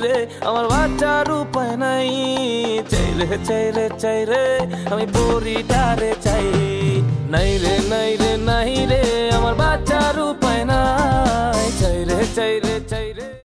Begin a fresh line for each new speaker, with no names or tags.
চাইরে আমার বাচ্চার উপায় নাই চাইরে চাইরে চাইরে চাই রে আমি পরিটারে চাই নাই রে নাই রে নাই রে আমার বাচ্চার উপায় নাই চাইরে চাইরে চাইরে